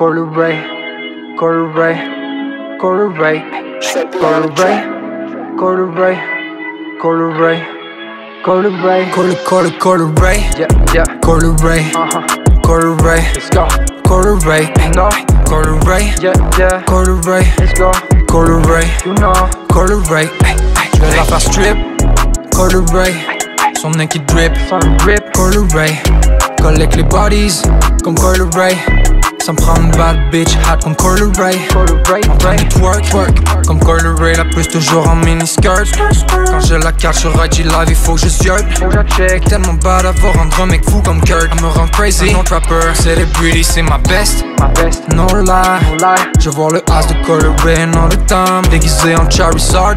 Carly Ray, Carly Ray, Carly Ray, Carly Ray, Carly Ray, Carly Ray, Carly Ray, Carly, Carly, Carly Ray, yeah, yeah, Carly Ray, uh huh, Carly Ray, let's go, Carly Ray, no, Carly Ray, yeah, yeah, Carly Ray, let's go, Carly Ray, you know, Carly Ray, je vais la faire strip, Carly Ray, son nez qui drip, son drip, Carly Ray, collecte les bodies. Comme Carly Ray, ça me prend une bad bitch hot comme. Carly Ray, Ray, Twerk, twerk, comme Carly Ray, la plus toujours en mini skirt. Quand j'ai la carte sur IG Live, il faut que je ziote. Tellement bad à voir rendre un mec fou comme Kurt. Me rend crazy, non trapper, celebrity, c'est ma best. No lie, je vois le as de Ray all the time. Déguisé en Charizard.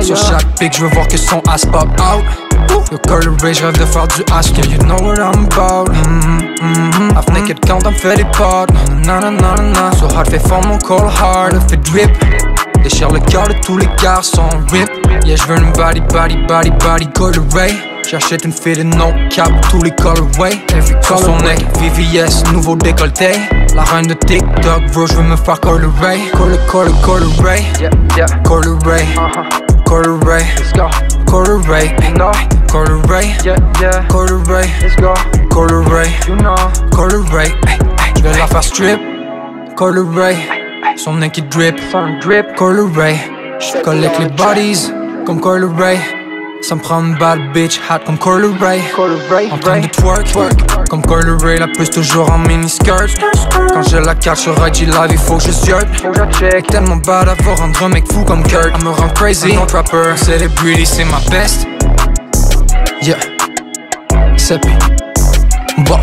Sur chaque pic, je veux voir que son ass pop out. Yo Carly Ray, je rêve de faire du ass, yeah, you know what I'm about. Mm -hmm, Half naked quand on fait des potes. Na na na na na. So hard fait fort mon call hard, fait drip. Déchire le cœur de tous les garçons, rip. Yeah, je veux une body, body, body, body, Carly Ray. J'achète une fille de no cap, tous les colorways. Every sur son neck, VVS, nouveau décolleté. La reine de TikTok, bro, je veux me faire Carly Ray. Carly, Carly, Carly Ray. yeah, yeah, Carly Ray. Je vais la faire strip, Ray, son nez qui drip, drip, Carly Ray. Collecte les bodies comme Ray. Ça me prend une bad bitch hot comme Carly Ray. En train de twerk, twerk Comme Carly Ray, la plus toujours en mini skirt. Quand j'ai la carte sur IG Live, il faut que je ziote. je Tellement bad à voir rendre un mec fou comme Kurt. Elle me rend crazy, non trapper. Celebrity, c'est ma best. Yeah. Seppi. Bon.